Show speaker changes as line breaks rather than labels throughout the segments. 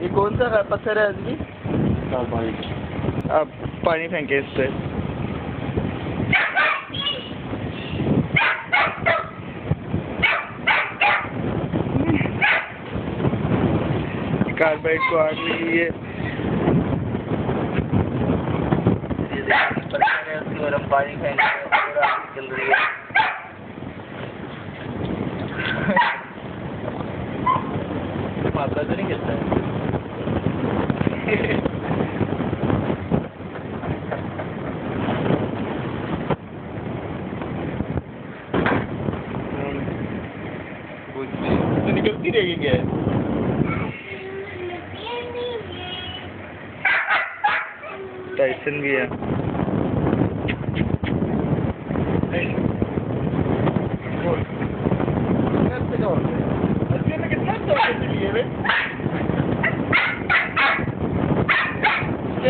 ये कौन सा पत्थर है
कार्बाइड
आप पानी। फेंके इस पे। कार्बाइड को आग लगी है। है पानी फेंक रहे हैं। कुछ नहीं तो निकलती रहेगी क्या टाइसन भी है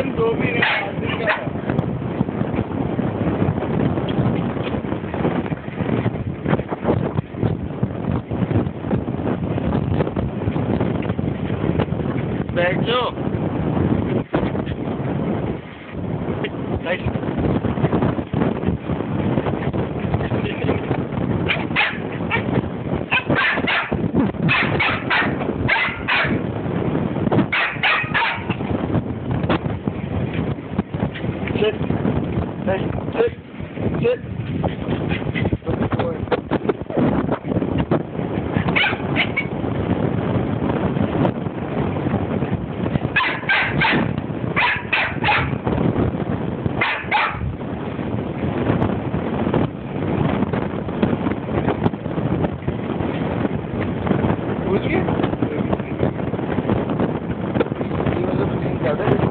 दो भी बैठ। जाओ Sit. Hey, sit. Sit. Would you? You were looking at